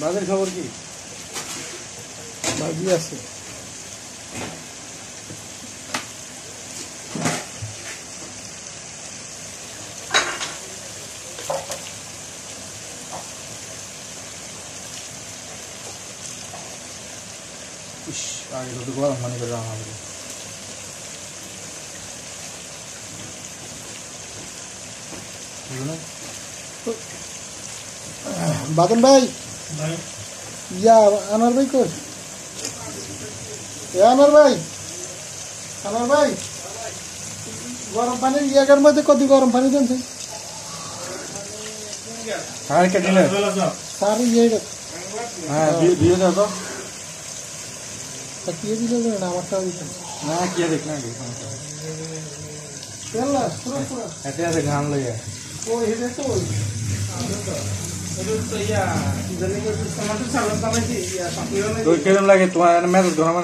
বাজার খবর কি ভাজি আছে ইস আগে তো গরম মানে করে রান্না করে বাদন ভাই? ইয়া আনার ভাই কই? এ আনার ভাই? আনার ভাই? গরম পানি ইয়াগার মধ্যে কত গরম পানি দেন আর কে দিলে স্যার ইয়ে হ্যাঁ দিয়ে দাও তো। তাকিয়ে দিলে না? আমারটা না কি দেখ না কি পেলা পুরো পুরো। আছে ঘাম লাগে হেডে তো ওই তো কিরম লাগে তোমার মেজাজ গরম